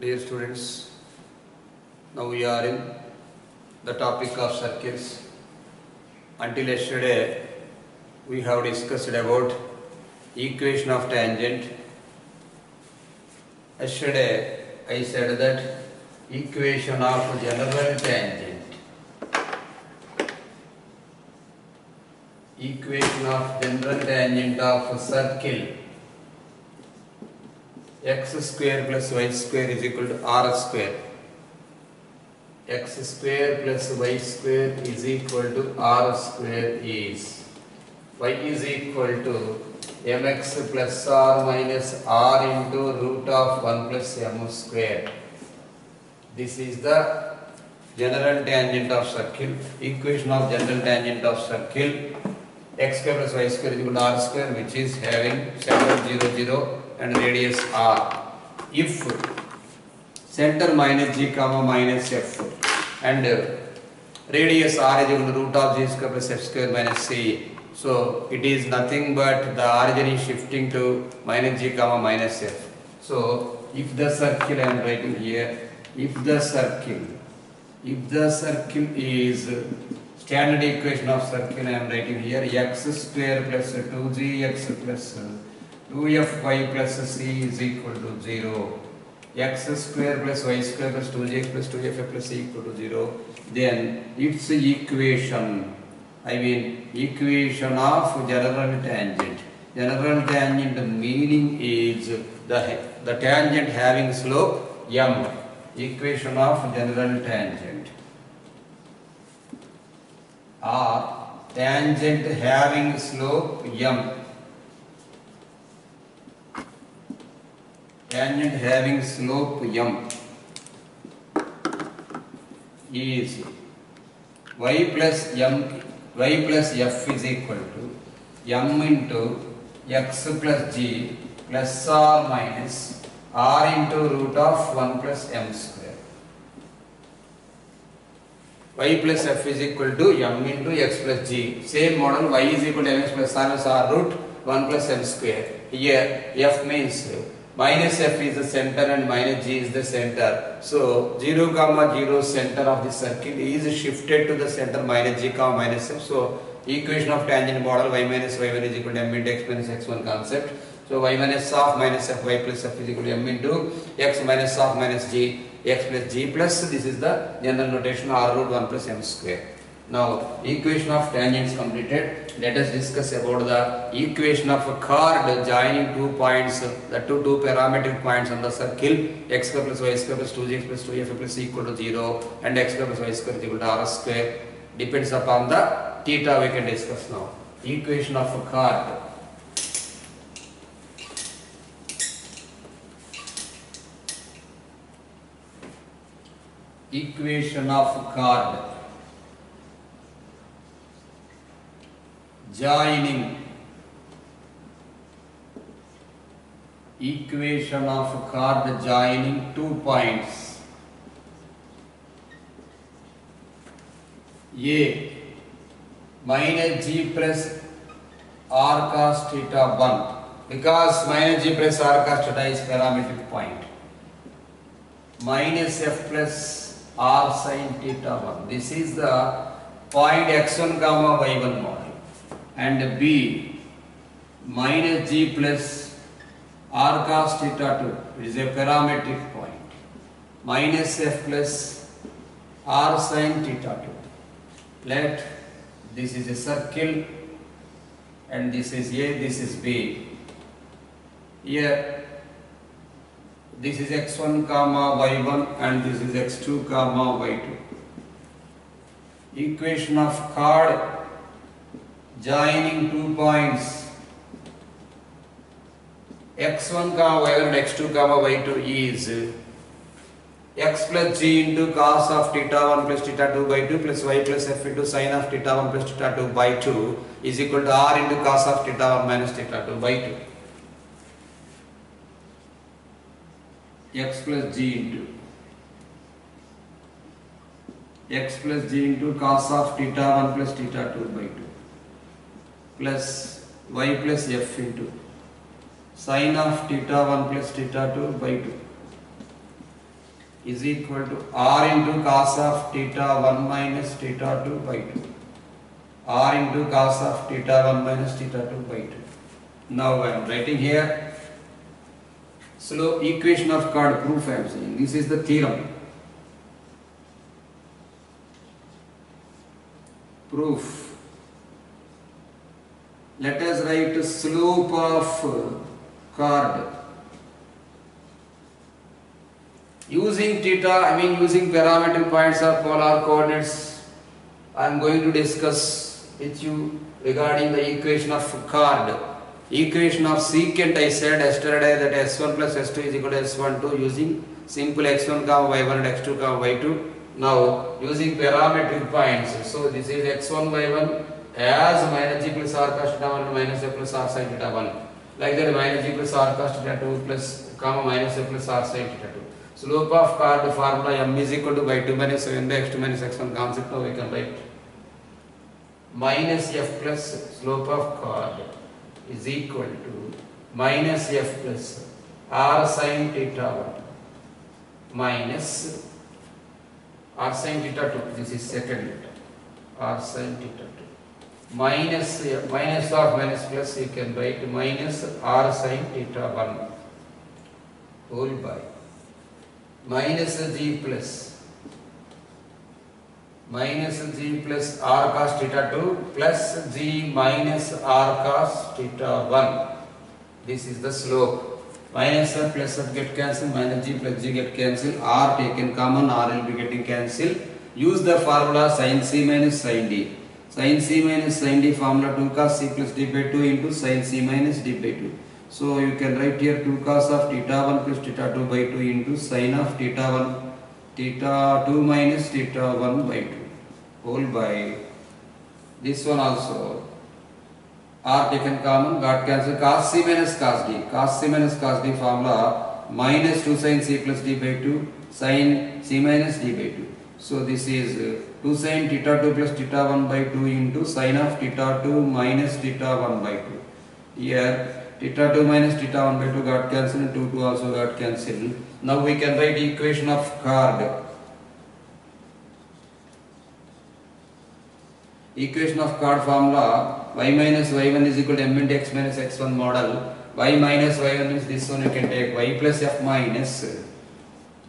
Dear students, now we are in the topic of circles. Until yesterday, we have discussed about equation of tangent. Yesterday, I said that equation of general tangent. Equation of general tangent of a circle x square plus y square is equal to r square. x square plus y square is equal to r square is y is equal to mx plus r minus r into root of 1 plus m square. This is the general tangent of circle, equation of general tangent of circle x square plus y square is equal to r square which is having center 0 0 and radius r. If center minus g comma minus f and uh, radius r is equal to root of g square plus f square minus c. So it is nothing but the origin is shifting to minus g comma minus f. So if the circle I am writing here, if the circle, if the circle is standard equation of circle I am writing here x square plus 2gx plus 2fy plus c is equal to 0 x square plus y square plus 2gx plus 2f plus c equal to 0 then its equation I mean equation of general tangent. General tangent meaning is the, the tangent having slope m. Equation of general tangent. Or tangent having slope m tangent having slope m is y plus m y plus f is equal to m into x plus g plus or minus r into root of 1 plus m square y plus f is equal to m into x plus g same model y is equal to mx plus r plus r root 1 plus m square here f means minus f is the center and minus g is the center. So 0 comma 0 center of the circle is shifted to the center minus g comma minus f. So equation of tangent model y minus y1 is equal to m into x minus x1 concept. So y minus of minus f y plus f is equal to m into x minus of minus g x plus g plus this is the general notation r root 1 plus m square. Now equation of tangents completed. Let us discuss about the equation of a chord joining two points, the two two parametric points on the circle x square plus y square plus 2gx plus 2f plus c equal to 0 and x square plus y square equal to r square depends upon the theta we can discuss now. Equation of a chord. Equation of chord. Joining equation of chord joining two points A minus g plus r cos theta 1 because minus g plus r cos theta is parametric point minus f plus r sin theta 1 this is the point x1 comma y1 model and B minus G plus R cos theta 2 is a parametric point minus F plus R sin theta 2. Let this is a circle and this is A, this is B. Here this is x1 comma y1 and this is x2 comma y2. Equation of chord joining two points x1 comma y1 and x2 comma y2 is x plus g into cos of theta 1 plus theta 2 by 2 plus y plus f into sin of theta 1 plus theta 2 by 2 is equal to r into cos of theta 1 minus theta 2 by 2 x plus g into x plus g into cos of theta 1 plus theta 2 by 2 plus y plus f into sine of theta 1 plus theta 2 by 2 is equal to r into cos of theta 1 minus theta 2 by 2. r into cos of theta 1 minus theta 2 by 2. Now I am writing here slope equation of chord proof I am saying. This is the theorem. Proof. Let us write slope of chord Using theta, I mean using parametric points or polar coordinates, I am going to discuss with you regarding the equation of chord. Equation of secant I said yesterday that s1 plus s2 is equal to s12 using simple x1 comma y1 and x2 comma y2. Now using parametric points, so this is x1 y1 as minus g plus r cos theta 1 minus a plus r sin theta 1. Like that minus g plus r cos theta 2 plus comma minus a plus r sin theta 2. Slope of chord formula m is equal to by 2 minus 7 by x2 minus x1 concept now we can write minus f plus slope of chord is equal to minus f plus r sin theta 1 minus r sin theta 2 this is second r sin theta 2 minus minus of minus plus you can write minus r sin theta 1 whole by minus g plus minus g plus r cos theta 2 plus g minus r cos theta 1. This is the slope. Minus r plus r get cancelled, minus g plus g get cancelled, r taken common, r will be getting cancelled. Use the formula sin c minus sin d. Sin c minus sin d formula 2 cos c plus d by 2 into sin c minus d by 2. So you can write here 2 cos of theta 1 plus theta 2 by 2 into sin of theta 1 theta 2 minus theta 1 by 2 whole by this one also. R taken common got cancelled cos c minus cos d. Cos c minus cos d formula minus 2 sin c plus d by 2 sin c minus d by 2 so this is 2 sin theta 2 plus theta 1 by 2 into sin of theta 2 minus theta 1 by 2 here theta 2 minus theta 1 by 2 got cancelled and 2 2 also got cancelled. Now we can write equation of chord. equation of chord formula y minus y1 is equal to m into x minus x1 model. Y minus y1 is this one you can take y plus f minus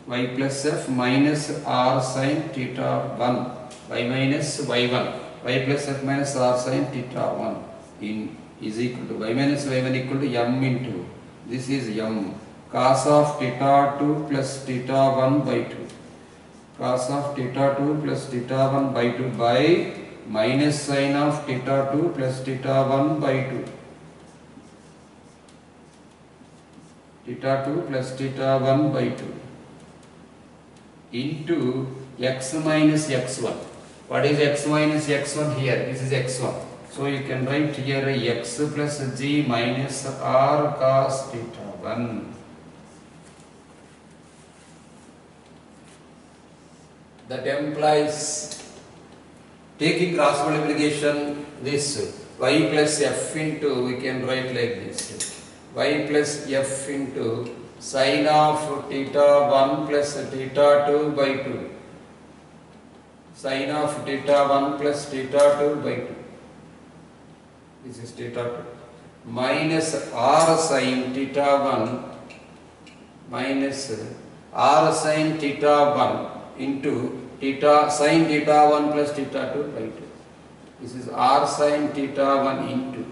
y plus f minus r sin theta 1 y minus y1 y plus f minus r sin theta 1 in is equal to y minus y1 equal to m into this is m cos of theta 2 plus theta 1 by 2 cos of theta 2 plus theta 1 by 2 by minus sin of theta 2 plus theta 1 by 2 theta 2 plus theta 1 by 2 into x minus x1 what is x minus x1 here? This is x1 so you can write here x plus g minus r cos theta 1 that implies taking cross multiplication this y plus f into we can write like this. Y plus f into sin of theta 1 plus theta 2 by 2 sin of theta 1 plus theta 2 by 2 this is theta 2 minus r sin theta 1 minus r sin theta 1 into theta sin theta 1 plus theta 2 by 2. This is r sin theta 1 into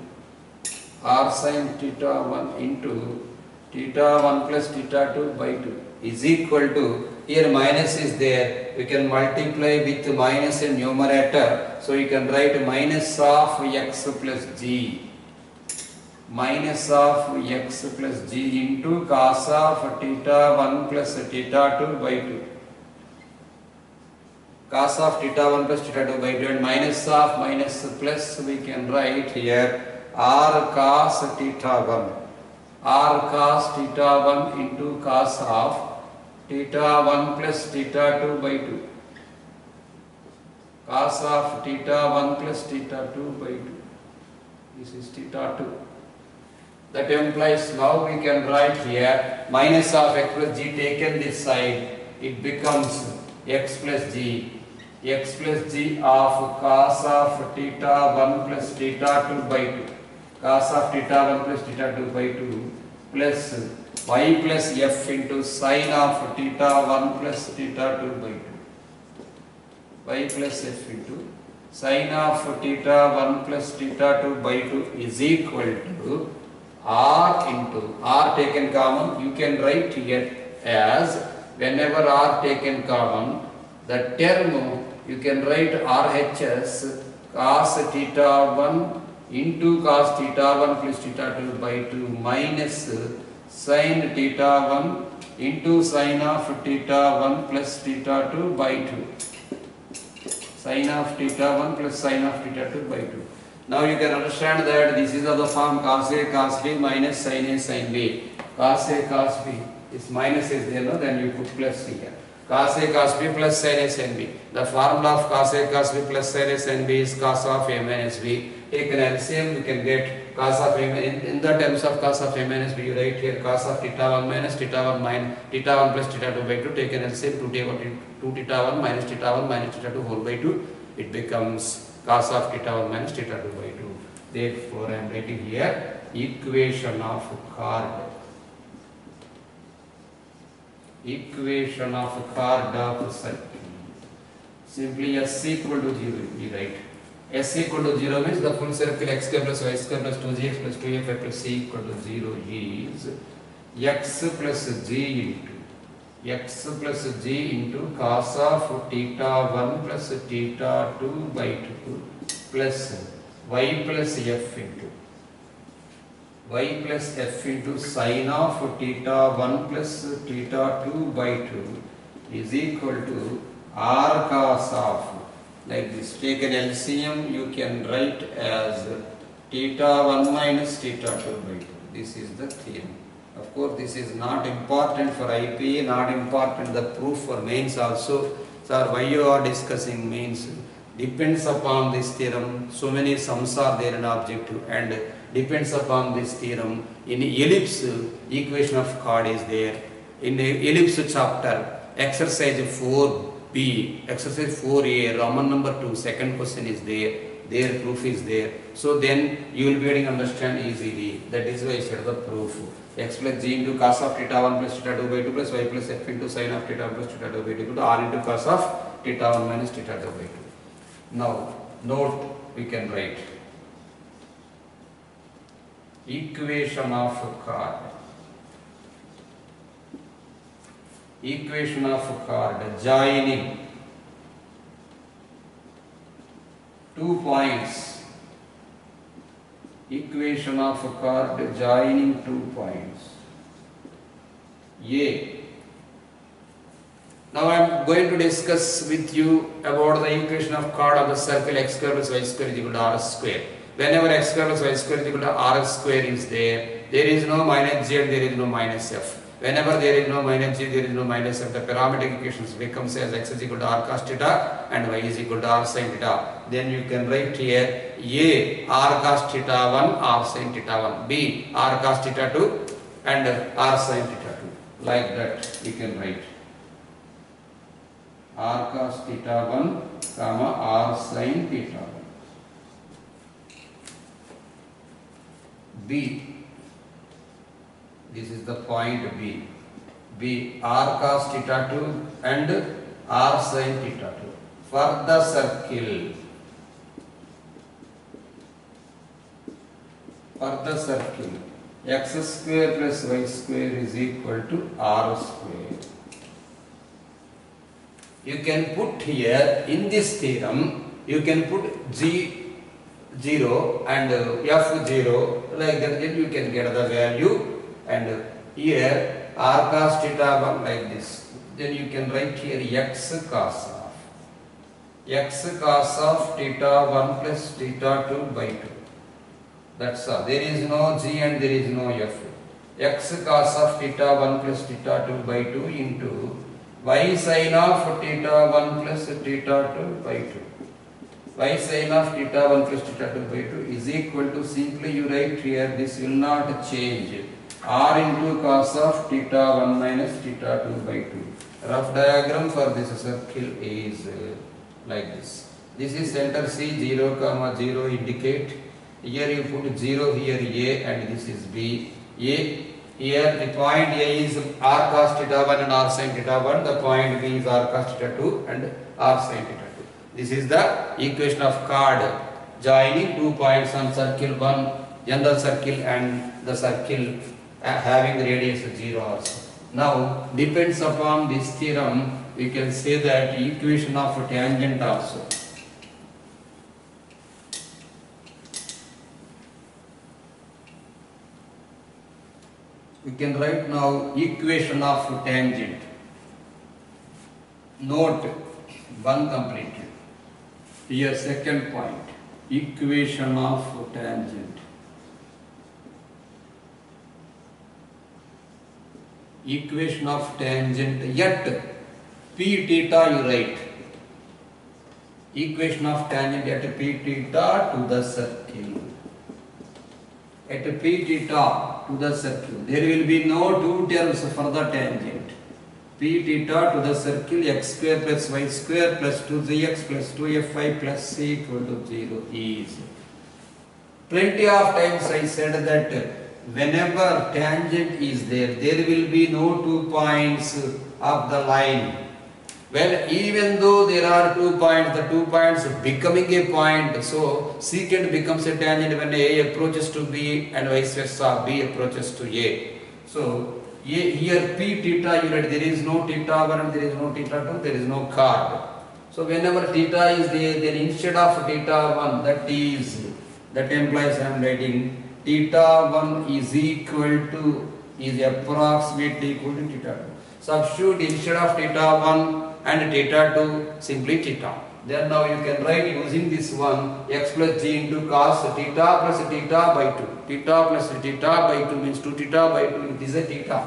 r sin theta 1 into theta 1 plus theta 2 by 2 is equal to here minus is there we can multiply with minus in numerator so you can write minus of x plus g. Minus of x plus g into cos of theta 1 plus theta 2 by 2 cos of theta 1 plus theta 2 by 2 and minus of minus plus we can write here r cos theta 1 r cos theta 1 into cos of theta 1 plus theta 2 by 2 cos of theta 1 plus theta 2 by 2 this is theta 2 that implies now we can write here minus of x plus g taken this side it becomes x plus g. X plus g of cos of theta 1 plus theta 2 by 2 cos of theta 1 plus theta 2 by 2 plus y plus f into sin of theta 1 plus theta 2 by 2 y plus f into sin of theta 1 plus theta 2 by 2 is equal to r into r taken common you can write here as whenever r taken common the term you can write RHS cos theta 1 into cos theta 1 plus theta 2 by 2 minus sin theta 1 into sin of theta 1 plus theta 2 by 2 sin of theta 1 plus sin of theta 2 by 2 now you can understand that this is of the form cos A cos B minus sin A sin B cos A cos B is minus is there no then you put plus here cos A cos B plus sin A sin B. The formula of cos A cos B plus sin A sin B is cos of A minus B. Take an LCM, you can get cos of A in, in the terms of cos of A minus B. You write here cos of theta 1 minus theta 1 minus theta 1 plus theta 2 by 2. Take an LCM 2 theta 1 2 theta 1 minus theta 1 minus theta 2 whole by 2. It becomes cos of theta 1 minus theta 2 by 2. Therefore, I am writing here equation of chord equation of chord of circle. Simply s equal to 0 we write. S equal to 0 means the full circle x square plus y square plus 2gx plus 2f plus c equal to 0 is x plus g into x plus g into cos of theta 1 plus theta 2 by 2 plus y plus f into. Y plus f into sin of theta 1 plus theta 2 by 2 is equal to r cos of like this. Take an LCM you can write as theta 1 minus theta 2 by 2 this is the theorem of course this is not important for IPE not important the proof for mains also. Sir why you are discussing mains? Depends upon this theorem. So many sums are there in objective and depends upon this theorem. In ellipse, equation of chord is there. In the ellipse chapter, exercise 4b, exercise 4a, Roman number 2, second question is there. Their proof is there. So then you will be able to understand easily. That is why I said the proof. x plus g into cos of theta 1 plus theta 2 by 2 plus y plus f into sin of theta 1 plus theta 2 by 2 equal to r into cos of theta 1 minus theta 2 by 2. Now, note we can write equation of chord equation of a chord joining. Two points. Equation of a chord joining two points. A. Now I am going to discuss with you about the equation of chord of the circle x square plus y square is equal to r square. Whenever x square plus y square is equal to r square is there, there is no minus and there is no minus f. Whenever there is no minus g, there is no minus f, the parametric equations becomes as x is equal to r cos theta and y is equal to r sin theta. Then you can write here a r cos theta 1, r sin theta 1, b r cos theta 2 and r sin theta 2. Like that you can write r cos theta 1, comma r sin theta 1. B. This is the point B. B r cos theta 2 and r sin theta 2. For the circle, for the circle, x square plus y square is equal to r square. You can put here in this theorem, you can put g 0 and f 0 like that then you can get the value and here r cos theta 1 like this. Then you can write here x cos of. X cos of theta 1 plus theta 2 by 2 that's all. There is no g and there is no f. X cos of theta 1 plus theta 2 by 2 into y sin of theta 1 plus theta 2 by 2 y sin of theta 1 plus theta 2 by 2 is equal to simply you write here this will not change r into cos of theta 1 minus theta 2 by 2. Rough diagram for this circle is uh, like this. This is center C 0 comma 0 indicate. Here you put 0 here A and this is B. A here the point A is r cos theta 1 and r sin theta 1. The point B is r cos theta 2 and r sin theta 2. This is the equation of chord joining two points on circle 1, general circle and the circle uh, Uh, having the radius 0 also. Now depends upon this theorem we can say that equation of tangent also. We can write now equation of tangent. Note one completed. Here second point equation of tangent. Equation of tangent yet p theta you write. Equation of tangent at p theta to the circle. At p theta to the circle. There will be no two terms for the tangent. p theta to the circle x square plus y square plus 2zx plus 2fy plus c equal to 0 is. Plenty of times I said that whenever tangent is there, there will be no two points of the line. Well, even though there are two points, the two points becoming a point, so secant becomes a tangent when A approaches to B and vice versa, B approaches to A. So, a, here P theta write, there is no theta 1 there is no theta 2, there is no chord. So, whenever theta is there, then instead of theta 1, that is, that implies I am writing theta 1 is equal to, is approximately equal to theta 2. Substitute instead of theta 1 and theta 2 simply theta. Then now you can write using this one x plus g into cos theta plus theta by 2. Theta plus theta by 2 means 2 theta by 2 it is a theta.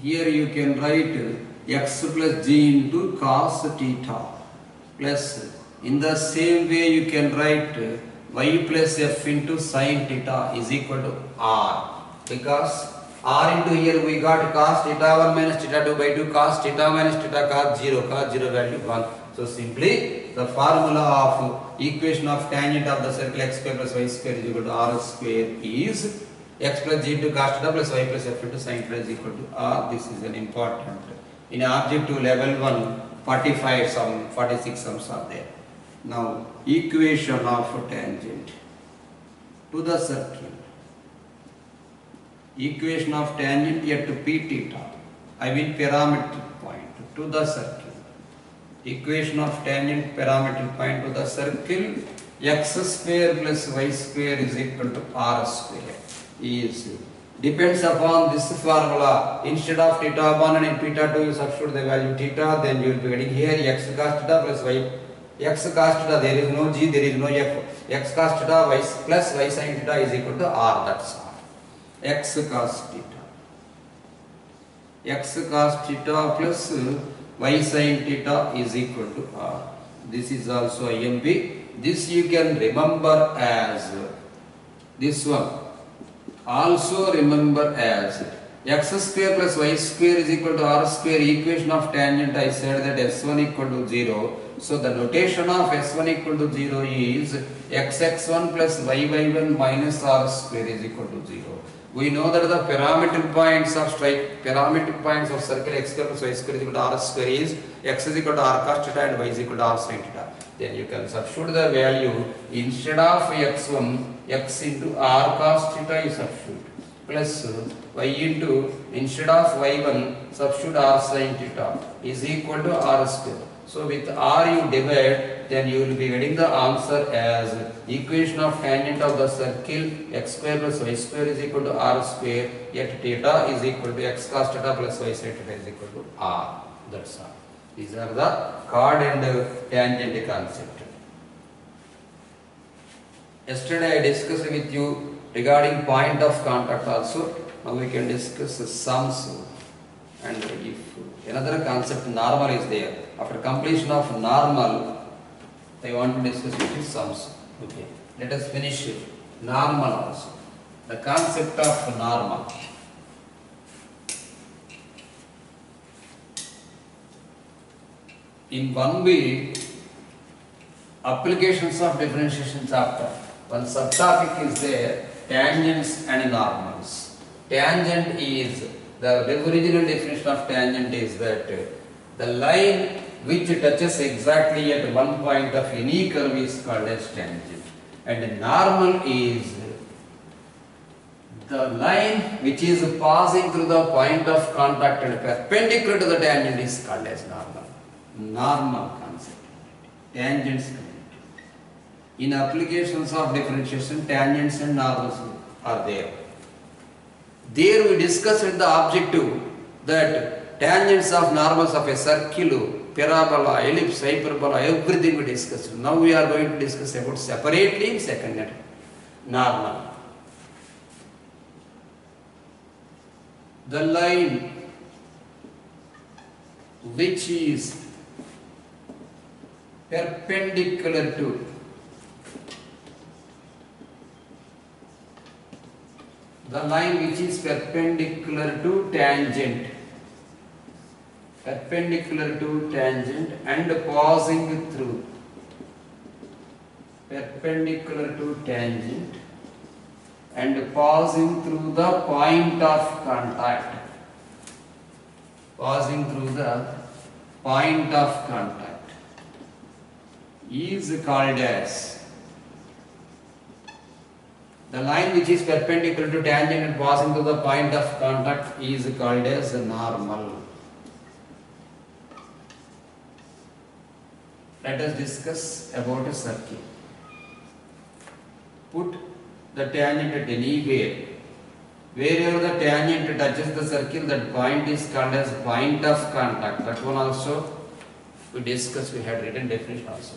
Here you can write x plus g into cos theta plus in the same way you can write y plus f into sin theta is equal to r. Because r into here we got cos theta 1 minus theta 2 by 2 cos theta minus theta cos 0 cos 0 value 1 so simply the formula of equation of tangent of the circle x square plus y square is equal to r square is x plus g into cos theta plus y plus f into sin theta is equal to r. This is an important. In objective level 1 45 sum 46 sums are there now equation of tangent. To the circle. Equation of tangent at p theta. I mean parametric point to the circle. Equation of tangent parametric point to the circle. X square plus y square is equal to r square. Is depends upon this formula. Instead of theta 1 and theta 2 you substitute the value theta then you will be getting here x cos theta plus y x cos theta there is no g there is no f. X cos theta y plus y sin theta is equal to r that's all. X cos theta. X cos theta plus y sin theta is equal to r. This is also IMP this you can remember as this one. Also remember as x square plus y square is equal to r square equation of tangent. I said that s1 equal to 0 so the notation of s1 equal to 0 is xx1 plus yy1 minus r square is equal to 0 we know that the parametric points of strike points of circle x square plus y square is equal to r square is x is equal to r cos theta and y is equal to r sin theta. Then you can substitute the value. Instead of x1 x into r cos theta you substitute. Plus y into instead of y1 substitute r sin theta is equal to r square so with r you divide then you will be getting the answer as equation of tangent of the circle x square plus y square is equal to r square yet theta is equal to x cos theta plus y sin theta is equal to r. That's all. These are the chord and tangent concept. Yesterday i discussed with you regarding point of contact also. Now we can discuss sums and if another concept normal is there. After completion of normal I want to discuss with you sums. Okay. Let us finish normal also. The concept of normal. In 1B, applications of differentiation chapter, one subtopic is there, tangents and normals. Tangent is, the original definition of tangent is that uh, the line which touches exactly at one point of any curve is called as tangent. And normal is the line which is passing through the point of contact and perpendicular to the tangent is called as normal. Normal concept. Tangents. In applications of differentiation, tangents and normals are there. There we discussed the objective that tangents of normals of a circle, parabola, ellipse, hyperbola, everything we discussed. Now we are going to discuss about separately in second normal. The line which is perpendicular to the line which is perpendicular to tangent. Perpendicular to tangent and passing through. Perpendicular to tangent and passing through the point of contact. Passing through the point of contact is called as the line which is perpendicular to tangent and passing through the point of contact is called as normal. Let us discuss about a circle. Put the tangent at anywhere. Wherever the tangent touches the circle, that point is called as point of contact. That one also we discussed, we had written definition also.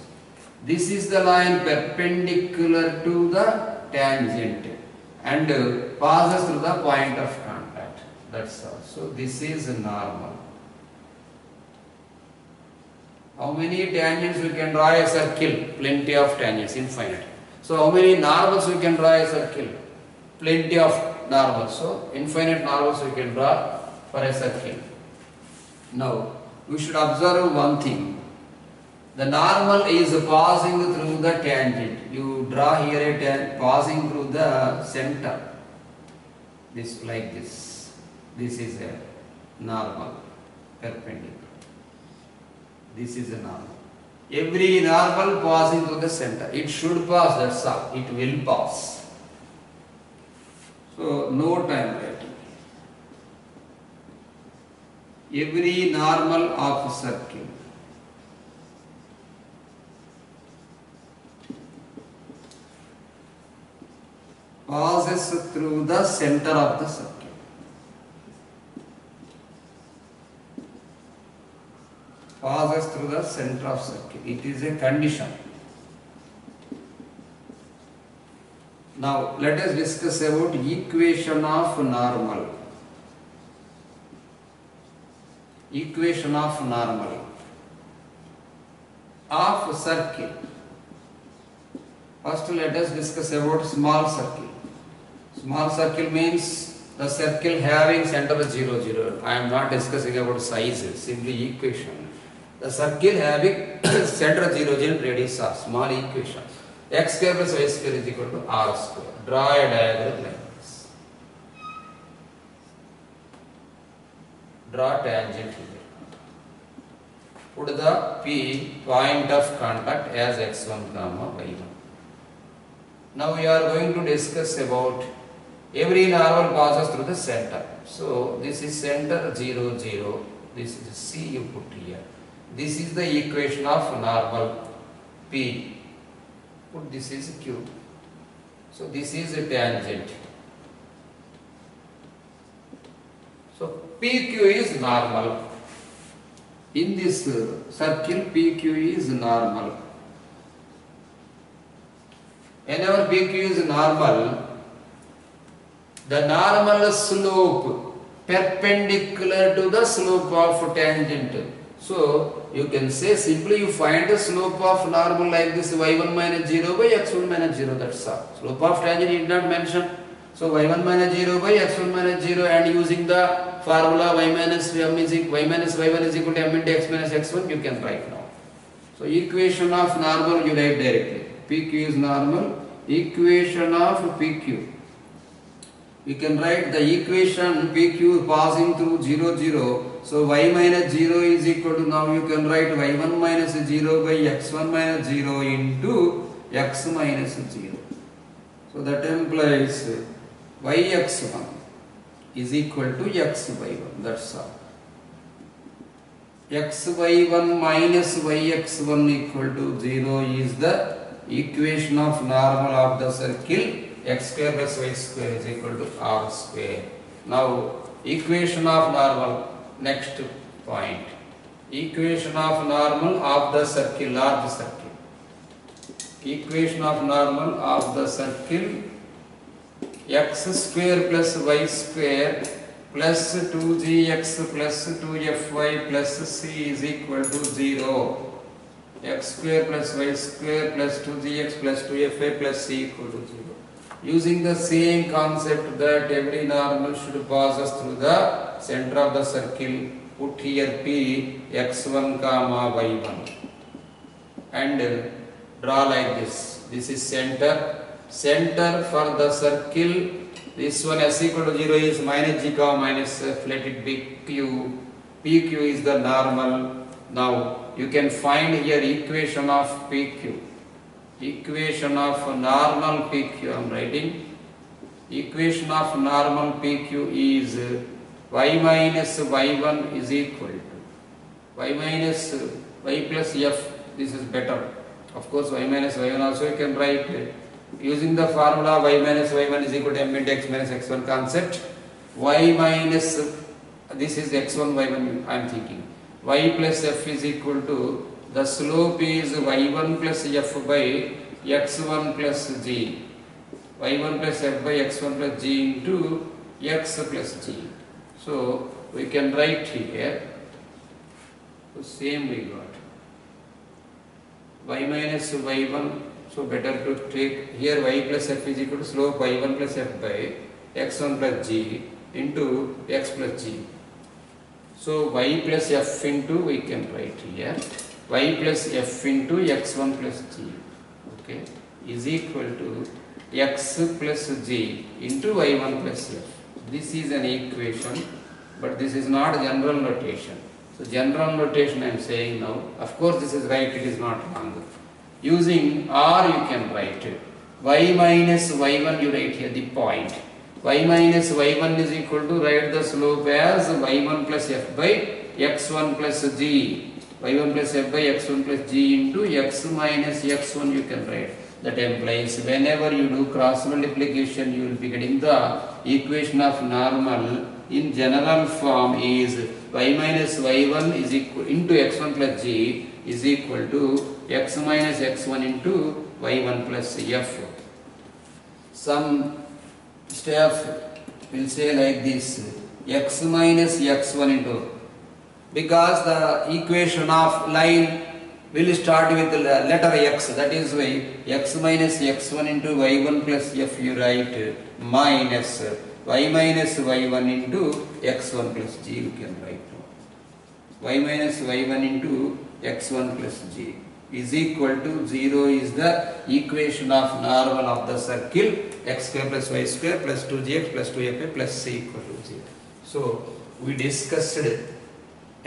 This is the line perpendicular to the tangent and uh, passes through the point of contact. That's all. So this is a normal. How many tangents we can draw a circle? Plenty of tangents, infinite. So how many normals we can draw a circle? Plenty of normals. So infinite normals we can draw for a circle. Now we should observe one thing. The normal is passing through the tangent. You draw here a tangent passing through the center. This like this. This is a normal perpendicular. This is a normal. Every normal passing through the center. It should pass, that's all. It will pass. So no time waiting. Every normal of circle passes through the center of the circle. Passes through the center of circle. It is a condition. Now let us discuss about equation of normal. Equation of normal of circle. First let us discuss about small circle. Small circle means the circle having center 0, 0. I am not discussing about sizes, simply equation. The circle having center 0, 0 radius are small equation. x square plus y square is equal to r square. Draw a diagram like this. Draw tangent here. Put the P point of contact as x1 comma y1. Now we are going to discuss about every normal passes through the center. So this is center 0 0. This is C you put here. This is the equation of normal P. Put this is Q. So this is a tangent. So PQ is normal. In this circle PQ is normal. Whenever PQ is normal, the normal slope perpendicular to the slope of tangent. So you can say simply you find the slope of normal like this y1 minus 0 by x1 minus 0 that's all. Slope of tangent you did not mention. So y1 minus 0 by x1 minus 0 and using the formula y minus m is equal, y minus y1 is equal to m into x minus x1 you can write now. So equation of normal you write directly. PQ is normal. Equation of PQ. We can write the equation PQ passing through 0 0. So y minus 0 is equal to now you can write y1 minus 0 by x1 minus 0 into x minus 0. So that implies yx1 is equal to x by 1. That's all. x by 1 minus yx1 equal to 0 is the equation of normal of the circle x square plus y square is equal to r square. Now equation of normal next point. Equation of normal of the circle large circle. Equation of normal of the circle x square plus y square plus 2gx plus 2fy plus c is equal to 0 x square plus y square plus 2gx plus 2fy plus c equal to 0 using the same concept that every normal should pass us through the center of the circle. Put here p x1 comma y1 and draw like this. This is center. Center for the circle. This one s equal to 0 is minus g comma minus f. Let it be q. Pq is the normal. Now you can find here equation of pq equation of normal pq i am writing. Equation of normal pq is y minus y1 is equal to y minus y plus f. This is better. Of course y minus y1 also you can write using the formula y minus y1 is equal to m into x minus x1 concept. Y minus this is x1 y1 I am thinking. Y plus f is equal to the slope is y1 plus f by x1 plus g. Y1 plus f by x1 plus g into x plus g. So we can write here the same we got. Y minus y1 so better to take here y plus f is equal to slope y1 plus f by x1 plus g into x plus g. So y plus f into we can write here y plus f into x1 plus g okay is equal to x plus g into y1 plus f. This is an equation but this is not general notation. So general notation I am saying now of course this is right it is not wrong. Using R you can write it. y minus y1 you write here the point. y minus y1 is equal to write the slope as y1 plus f by x1 plus g. y1 plus f by x1 plus g into x minus x1 you can write. That implies whenever you do cross multiplication you will be getting the equation of normal in general form is y minus y1 is equal into x1 plus g is equal to x minus x1 into y1 plus f. Some staff will say like this x minus x1 into because the equation of line will start with the letter x. That is why x minus x1 into y1 plus f you write minus y minus y1 into x1 plus g you can write y minus y1 into x1 plus g is equal to 0 is the equation of normal of the circle. X square plus y square plus 2gx plus 2fa plus c equal to 0. So we discussed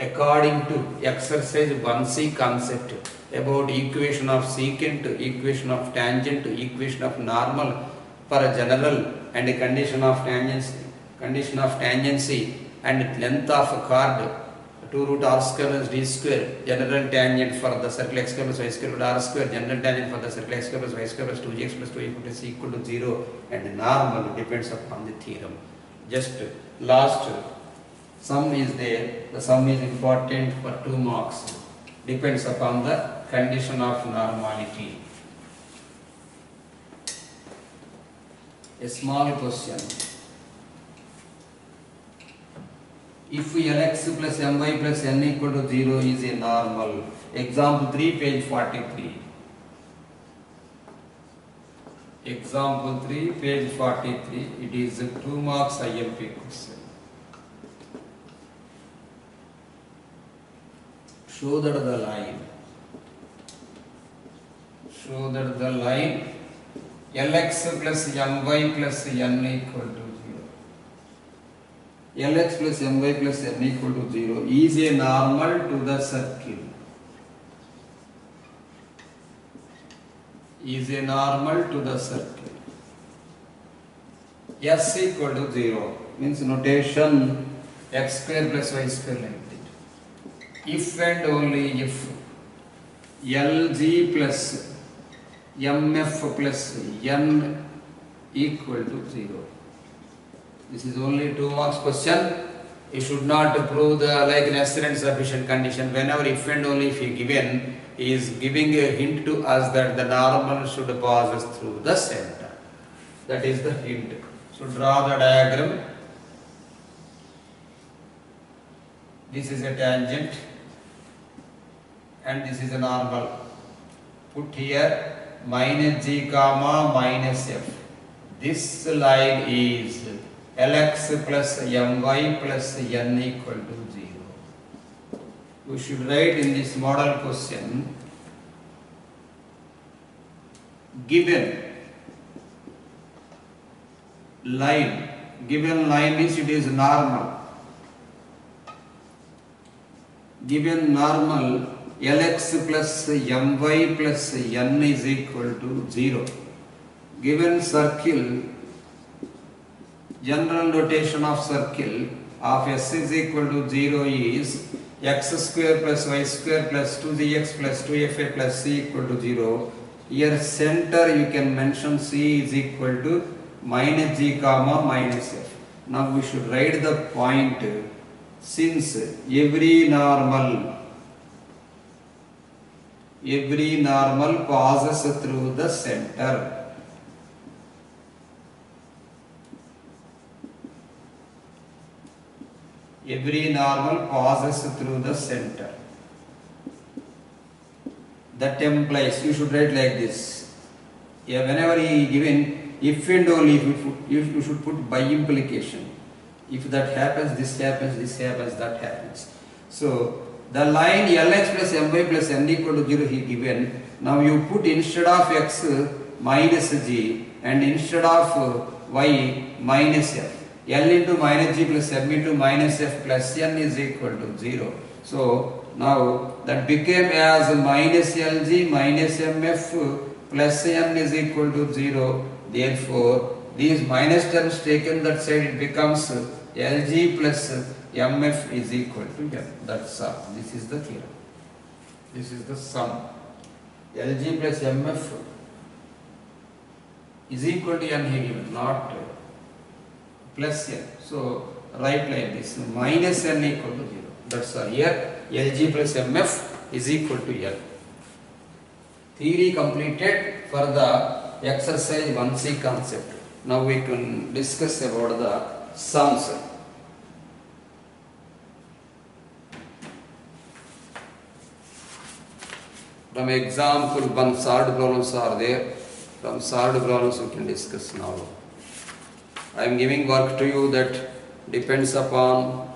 according to exercise 1c concept about equation of secant, equation of tangent, equation of normal for a general and condition of tangency, condition of tangency and length of chord 2 root r square plus d square general tangent for the circle x square plus y square root r square general tangent for the circle x square plus y square plus 2gx plus 2 equal to c equal to 0 and normal depends upon the theorem. Just last sum is there, the sum is important for 2 marks depends upon the condition of normality. A small question. if lx plus my plus n equal to 0 is a normal. Example 3, page 43. Example 3, page 43. It is a 2 marks IMP question. That the line. That the line Lx plus My plus N equal to 0. Lx plus My plus N equal to 0 is a normal to the circle. is a normal to the circle. S equal to 0 means notation x square plus y square. If and only if Lg plus Mf plus N equal to 0. This is only 2 marks question. You should not prove the like necessary and sufficient condition. Whenever if and only if you given is giving a hint to us that the normal should pass through the center. That is the hint. So draw the diagram. This is a tangent and this is a normal. Put here minus g comma minus f. This line is Lx plus My plus N equal to 0 we should write in this model question given line given line means it is normal given normal Lx plus My plus N is equal to 0 given circle general notation of circle of S is equal to 0 is x square plus y square plus 2gx plus 2fa plus c equal to 0. Here center you can mention c is equal to minus g comma minus f. Now we should write the point since every normal every normal passes through the center. every normal passes through the center. That implies you should write like this. Yeah, whenever he given if and only if you, put, if you should put by implication. If that happens, this happens, this happens, that happens. So the line Lx plus My plus N equal to 0 he given. Now you put instead of x minus g and instead of uh, y minus f. L into minus G plus M into minus F plus N is equal to 0. So now that became as minus LG minus MF plus N is equal to 0. Therefore, these minus terms taken that side it becomes LG plus MF is equal to M. That's all. This is the theorem. This is the sum. LG plus MF is equal to N here given, not plus n. So write like this minus n equal to 0. That's all. Here Lg plus Mf is equal to L. Theory completed for the exercise 1c concept. Now we can discuss about the sums. From example, one solved problems are there. From solved problems we can discuss now. I am giving work to you that depends upon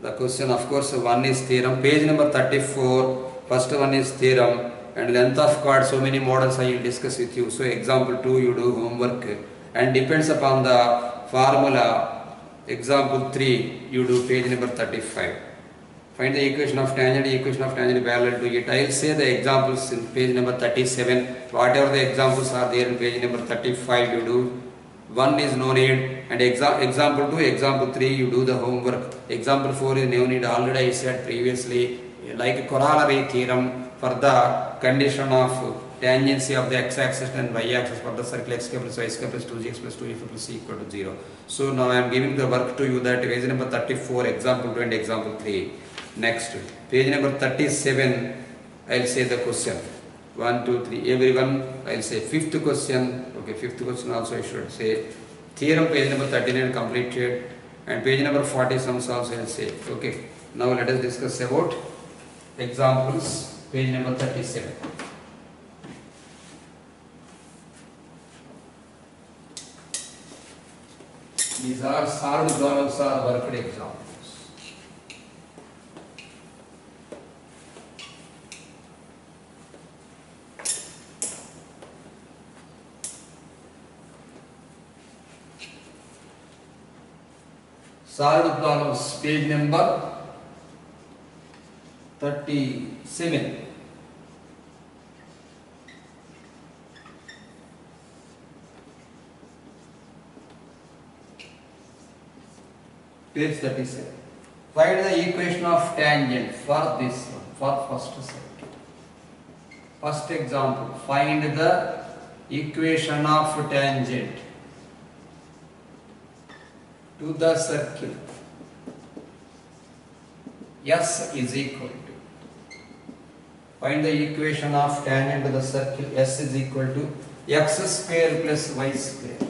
the question. Of course, one is theorem. Page number 34, first one is theorem and length of chord, so many models I will discuss with you. So example 2, you do homework and depends upon the formula. Example 3, you do page number 35. Find the equation of tangent, equation of tangent parallel to it. I will say the examples in page number 37. Whatever the examples are there in page number 35, you do. One is no need. And exa example 2 example 3 you do the homework. Example 4 is no need. Already i said previously like corollary theorem for the condition of tangency of the x-axis and y-axis for the circle x plus y square plus 2gx plus 2f plus c equal to 0 so now i am giving the work to you that page number 34 example 2 and example 3 Next, page number 37, I'll say the question. 1, 2, 3, everyone, I'll say fifth question. Okay, fifth question also I should say. Theorem page number 39 completed and page number 40 sums also I'll say. Okay, now let us discuss about examples, page number 37. These are Sarv Gaurav Sar worked examples. Solved problems, page number 37. Page 37. Find the equation of tangent for this one, for first circle. First example, find the equation of tangent to the circle. S is equal to. Find the equation of tangent to the circle. S is equal to x square plus y square.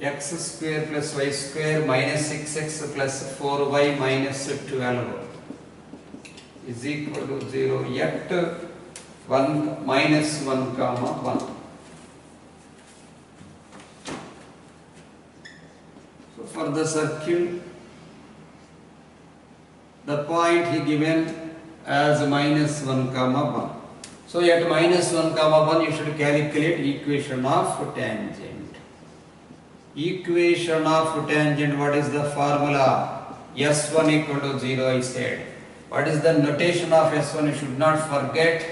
x square plus y square minus 6x plus 4y minus 12 is equal to 0 yet 1 minus 1 comma 1. For the circle the point he given as minus 1 comma 1. So at minus 1 comma 1 you should calculate equation of tangent. Equation of tangent what is the formula? S1 equal to 0 I said. What is the notation of S1 you should not forget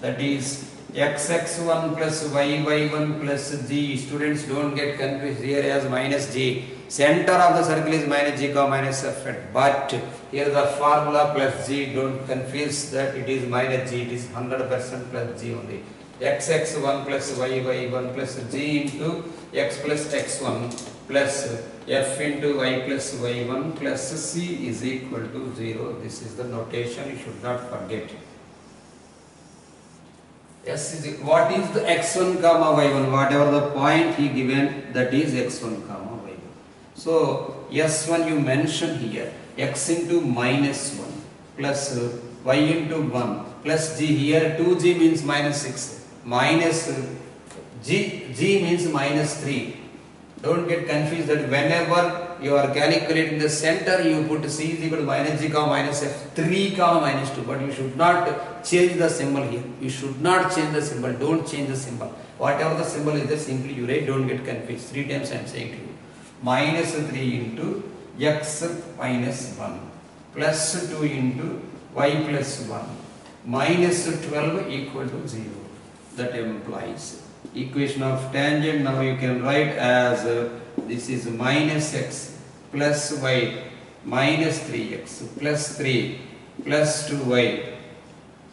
that is xx1 plus yy1 plus g. Students don't get confused here as minus g. Center of the circle is minus g comma minus f but here the formula plus g don't confuse that it is minus g it is 100% plus g only. x x 1 plus y y 1 plus g into x plus x1 plus f into y plus y1 plus c is equal to 0. This is the notation you should not forget. S is what is the x1 comma y1 whatever the point he given that is x1 comma y1. So S1 you mention here x into minus 1 plus uh, y into 1 plus g. Here 2g means minus 6 minus uh, g g means minus 3 don't get confused that whenever you are calculating the center you put c is equal to minus g comma minus f 3 comma minus 2 but you should not change the symbol here. You should not change the symbol. Don't change the symbol. Whatever the symbol is there simply you write don't get confused. Three times i am saying to you minus 3 into x minus 1 plus 2 into y plus 1 minus 12 equal to 0 that implies equation of tangent. Now you can write as uh, this is minus x plus y minus 3x plus 3 plus 2y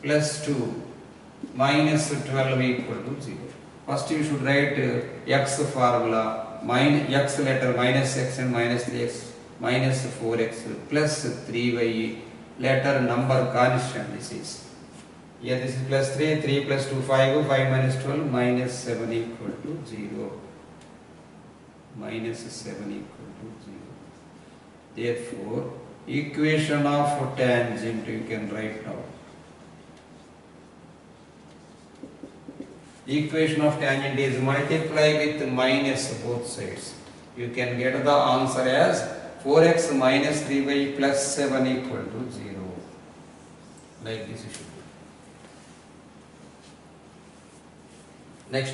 plus 2 minus 12 equal to 0 first you should write uh, x formula minus x letter minus x and minus 3x minus 4x plus 3y letter number constant this is here this is plus 3, 3 plus 2, 5, 5 minus 12, minus 7 equal to 0. Minus 7 equal to 0. Therefore, equation of tangent you can write now. Equation of tangent is multiply with minus both sides. You can get the answer as 4x minus 3y plus 7 equal to 0. Like this should do. Next,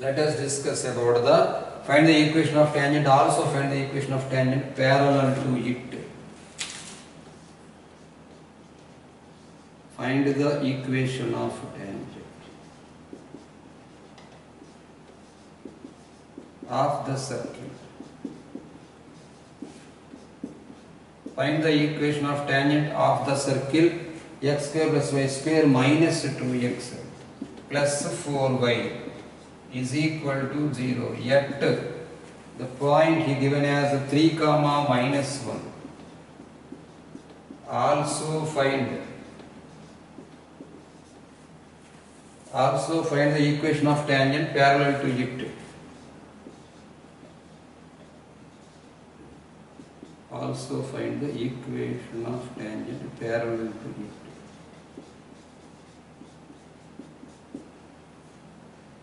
let us discuss about the find the equation of tangent. Also find the equation of tangent parallel to it. Find the equation of tangent of the circle. Find the equation of tangent of the circle x square plus y square minus 2x plus 4y is equal to 0 yet the point he given as 3 comma minus 1 also find also find the equation of tangent parallel to it also find the equation of tangent parallel to it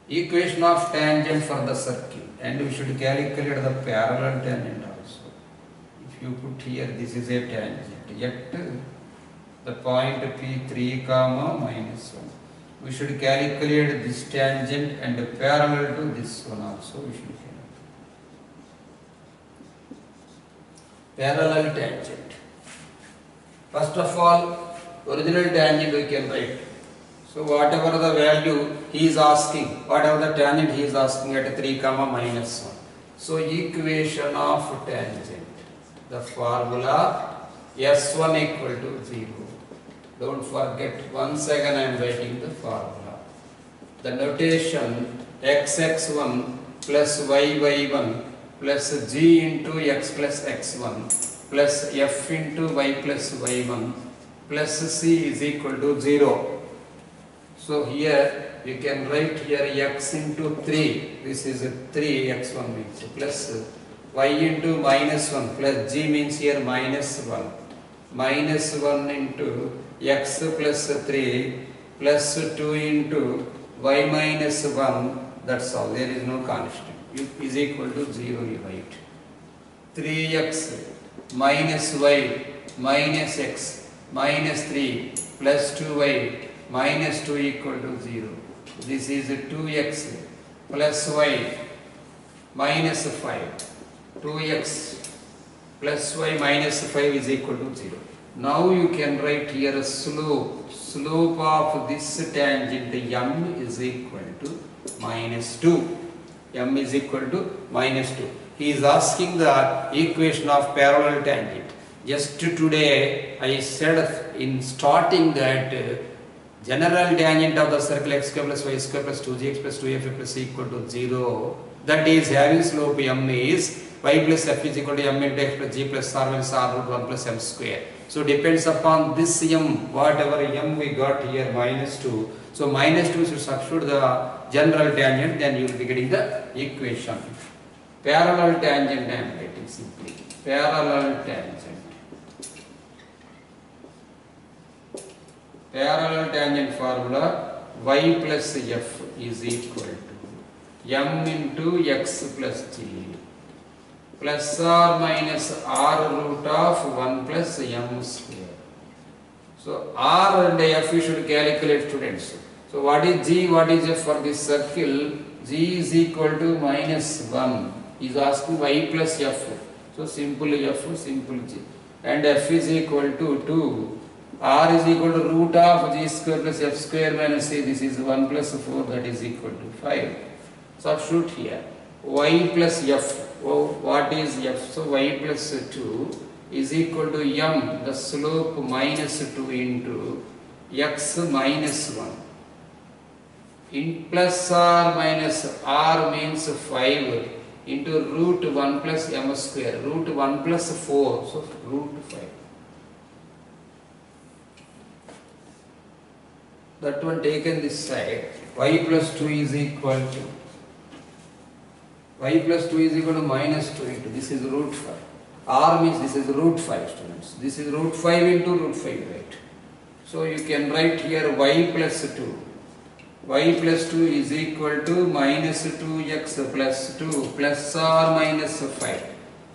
equation of tangent for the circle and we should calculate the parallel tangent also. If you put here, this is a tangent, yet the point P3 comma minus 1. We should calculate this tangent and parallel to this one also we should calculate. Parallel tangent. First of all, original tangent we can write. So whatever the value he is asking, whatever the tangent he is asking at 3 comma minus 1. So equation of tangent. The formula S1 equal to 0. Don't forget, once again I am writing the formula. The notation xx1 plus yy1 plus g into x plus x1 plus f into y plus y1 plus c is equal to 0. So here you can write here x into 3, this is 3 x1 means plus y into minus 1 plus g means here minus 1 minus 1 into x plus 3 plus 2 into y minus 1 that's all. There is no constant is equal to 0 you write 3x minus y minus x minus 3 plus 2y minus 2 equal to 0 this is 2x plus y minus 5 2x plus y minus 5 is equal to 0 now you can write here a slope. Slope of this tangent m is equal to minus 2. M is equal to minus 2. He is asking the equation of parallel tangent. Just today I said in starting that uh, general tangent of the circle x square plus y square plus 2gx plus 2f plus equal to 0 that is having slope m is y plus f is equal to m into x plus g plus r minus r root 1 plus m square. So depends upon this m, whatever m we got here minus 2. So minus 2 should substitute the general tangent, then you will be getting the equation. Parallel tangent I am writing simply. Parallel tangent. Parallel tangent formula y plus f is equal to m into x plus g plus or minus r root of 1 plus m square. So r and f you should calculate students. So what is g, what is f for this circle? g is equal to minus 1. He is asking y plus f. So simple f, simple g. And f is equal to 2. r is equal to root of g square plus f square minus c. This is 1 plus 4 that is equal to 5. Substitute here. y plus f oh, what is f? So y plus 2 is equal to m, the slope minus 2 into x minus 1. In plus r minus r means 5 into root 1 plus m square, root 1 plus 4, so root 5. That one taken this side, y plus 2 is equal to y plus 2 is equal to minus 2 into this is root 5. r means this is root 5 students. This is root 5 into root 5 right. So you can write here y plus 2. Y plus 2 is equal to minus 2x plus 2 plus or minus 5.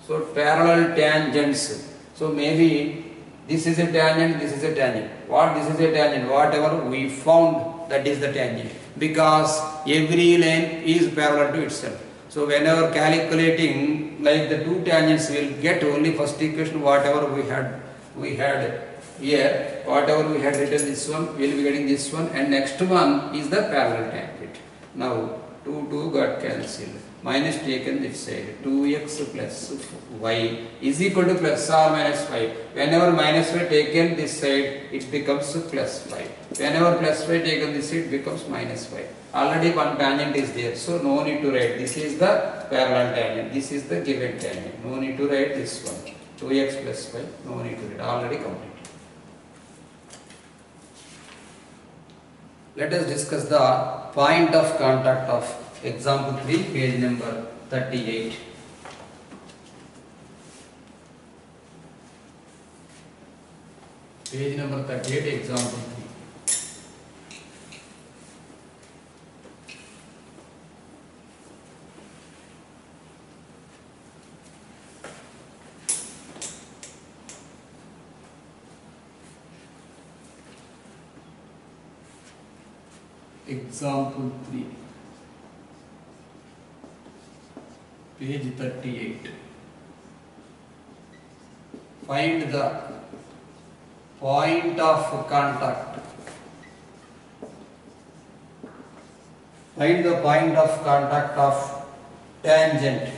So parallel tangents. So maybe this is a tangent, this is a tangent. What this is a tangent? Whatever we found that is the tangent. Because every line is parallel to itself. So whenever calculating like the two tangents will get only first equation whatever we had we had here whatever we had written this one we will be getting this one and next one is the parallel tangent. Now 2 2 got cancelled. Minus taken this side. 2x plus y is equal to plus or minus 5 whenever minus 5 taken this side it becomes plus 5 whenever plus 5 taken this side it becomes minus 5 already one tangent is there so no need to write. This is the parallel tangent. This is the given tangent. No need to write this one. 2x plus 5 no need to write. Already complete let us discuss the point of contact of example 3 page number 38 page number 38 example Example 3. Page 38. Find the point of contact. Find the point of contact of tangent.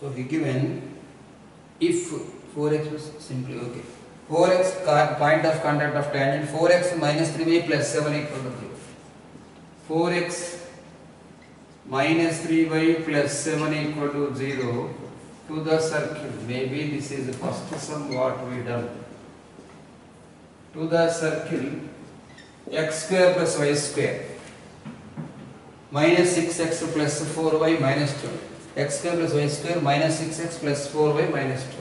So he given if 4x was simply okay. 4x point of contact of tangent 4x minus 3y plus 7 equal to 0. 4x minus 3y plus 7 equal to 0 to the circle. Maybe this is the first sum what we done. To the circle x square plus y square minus 6x plus 4y minus 2. x square plus y square minus 6x plus 4y minus 12.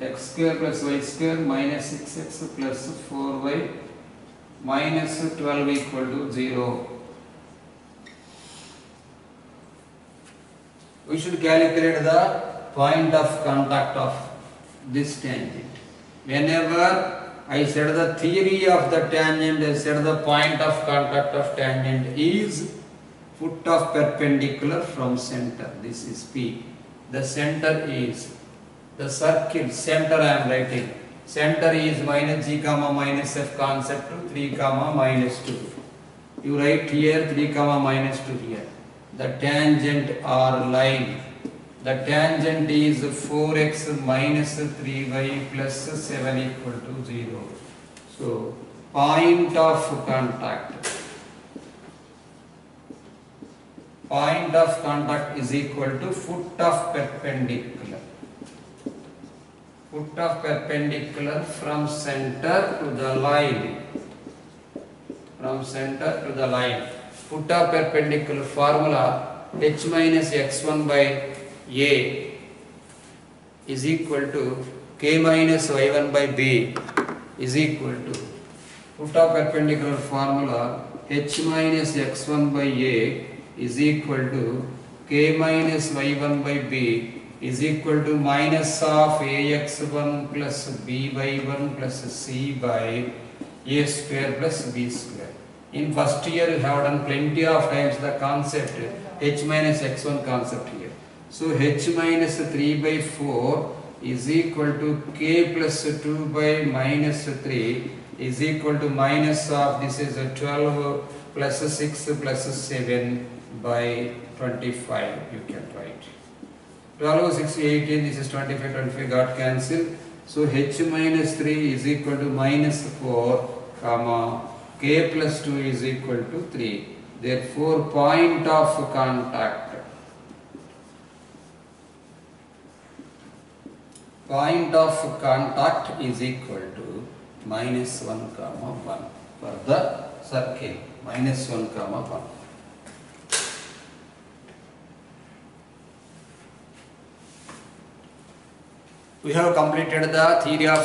X square plus y square minus 6x plus 4y minus 12 equal to 0. We should calculate the point of contact of this tangent. Whenever I said the theory of the tangent, I said the point of contact of tangent is foot of perpendicular from center. This is P. The center is the circle center I am writing. Center is minus g comma minus f concept to 3 comma minus 2. You write here 3 comma minus 2 here. The tangent or line. The tangent is 4x minus 3y plus 7 equal to 0. So, point of contact. Point of contact is equal to foot of perpendicular. Foot of perpendicular from center to the line. From center to the line. Foot of perpendicular formula h minus x1 by a is equal to k minus y1 by b is equal to foot of perpendicular formula h minus x1 by a is equal to k minus y1 by b is equal to minus of ax1 plus b by1 plus c by a square plus b square. In first year you have done plenty of times the concept h minus x1 concept here. So h minus 3 by 4 is equal to k plus 2 by minus 3 is equal to minus of this is a 12 plus 6 plus 7 by 25 you can write. 12 6 18 this is 25 25 got cancelled. So h minus 3 is equal to minus 4 comma k plus 2 is equal to 3. Therefore point of contact point of contact is equal to minus 1 comma 1 for the circle minus 1 comma 1. We have completed the theory of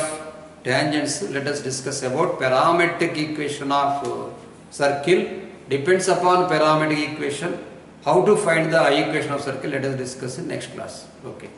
tangents. Let us discuss about parametric equation of uh, circle. Depends upon parametric equation. How to find the I equation of circle? Let us discuss in next class. Okay.